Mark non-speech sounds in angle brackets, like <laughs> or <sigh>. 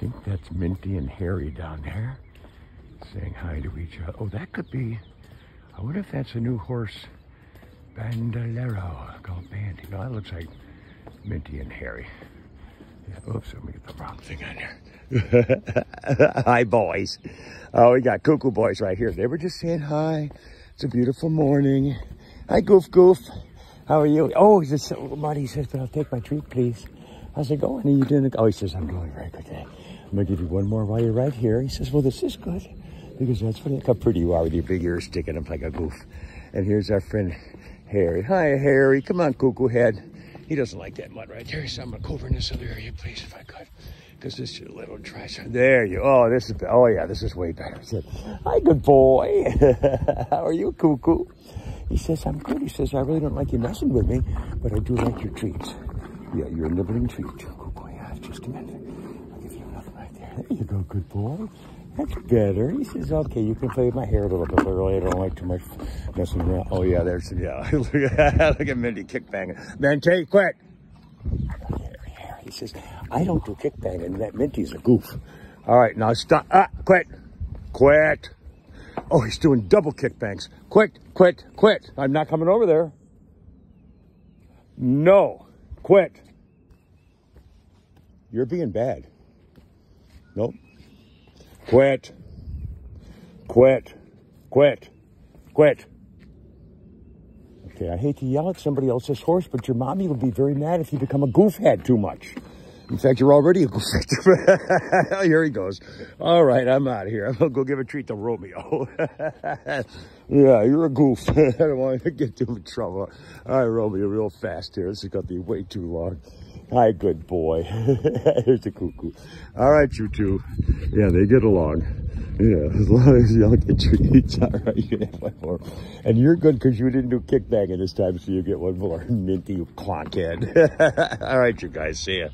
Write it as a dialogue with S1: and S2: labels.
S1: think that's Minty and Harry down there saying hi to each other. Oh, that could be, I wonder if that's a new horse, Bandolero, called Bandy. No, that looks like Minty and Harry. Yeah, oops, let me get the wrong thing on here. <laughs> hi, boys. Oh, we got Cuckoo Boys right here. They were just saying hi. It's a beautiful morning. Hi, Goof Goof. How are you? Oh, he says, He says, but I'll take my treat, please. How's it going? Are you doing it? Oh, he says, I'm doing very good today. I'm to give you one more while you're right here. He says, well, this is good. Because that's funny. Look how pretty you are with your big ears sticking up like a goof. And here's our friend Harry. Hi, Harry. Come on, cuckoo head. He doesn't like that mud right there. So I'm to cover in this other area, please, if I could. Because this is a little dry. There you Oh, this is, oh yeah, this is way better. Said, hi, good boy. <laughs> How are you, cuckoo? He says, I'm good. He says, I really don't like you messing with me, but I do like your treats. Yeah, you're a nibbling treat, cuckoo. Yeah, just a minute. I'll give you another right there. You go, good boy. That's better. He says, okay, you can play with my hair a little bit early. I don't like too much messing around. Oh, yeah, there's, yeah. <laughs> look, at, Minty kick banging. Minty, quit. He says, I don't do kick banging. That Minty's a goof. All right, now stop. Ah, quit. Quit. Oh, he's doing double kick bangs. Quit, quit, quit. I'm not coming over there. No, quit. You're being bad. Nope. Quit. Quit. Quit. Quit. Okay, I hate to yell at somebody else's horse, but your mommy will be very mad if you become a goofhead too much. In fact, you're already a goof head. <laughs> here he goes. All right, I'm out of here. I'm going to go give a treat to Romeo. <laughs> yeah, you're a goof. <laughs> I don't want to get too in trouble. All right, Romeo, real fast here. This is going to be way too long. Hi, good boy. Here's the cuckoo. All right, you two. Yeah, they get along. Yeah, as long as y'all get treats, all right, you can have one more. And you're good because you didn't do kickbacking this time, so you get one more. Minty, you clonkhead. all right, you guys, see ya.